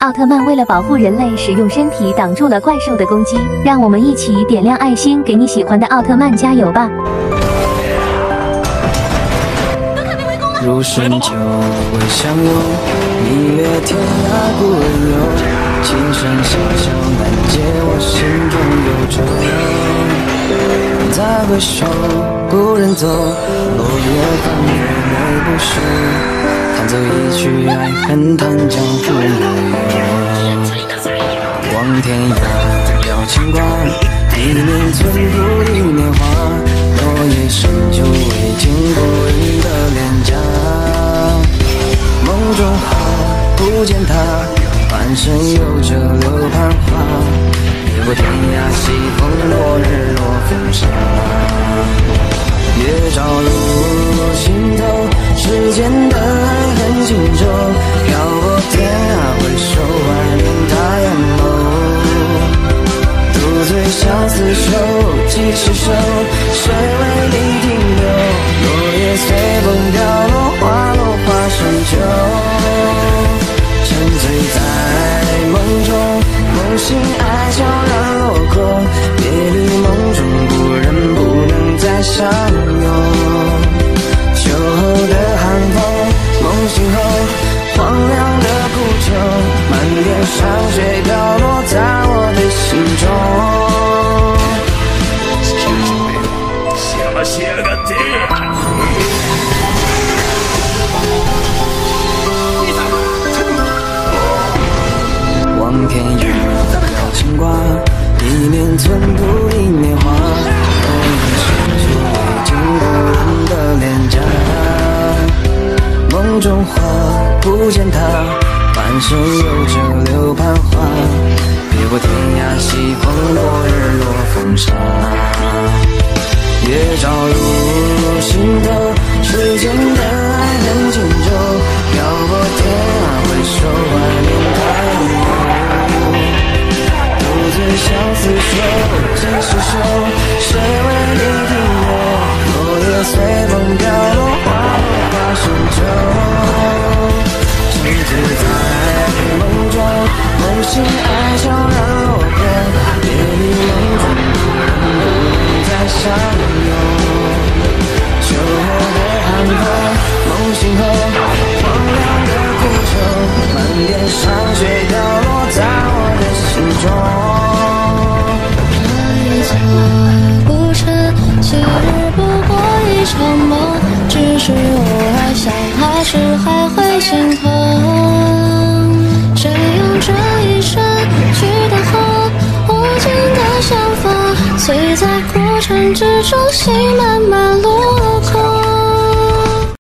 奥特曼为了保护人类，使用身体挡住了怪兽的攻击。让我们一起点亮爱心，给你喜欢的奥特曼加油吧！入深秋未相拥，你越天涯不问忧。青山小小难解我心中忧愁。再回首，故人走，落叶翻越眉不休。弹奏一曲爱恨，叹江湖牵挂，一念寸步一年华。落叶深秋，未见故人的脸颊。梦中花，不见他，半生有着柳攀花。越过天涯，西风落日落风沙。月照入心头，世间相思愁，几世愁，谁为你停留？落叶随风飘落，花落花深秋。沉醉在梦中，梦醒爱悄然写个字。望天涯，聊牵挂，一念寸步一年华。落叶深秋，未见故人的脸颊。梦中花，不见他。半生有着柳盼花，别过天涯，西风落日落风沙。相思愁，几世愁，谁为你停留？落叶随风飘落，花落花深秋。沉醉在。梦中，梦醒，爱悄然落空，别离梦中，不能再相拥。秋后的寒风，梦醒后，荒凉的孤城，漫天霜雪飘落在我的心中。是偶尔想，还是还会心疼？谁用这一生去等候，无尽的想法，醉在孤城之中，心慢慢落空。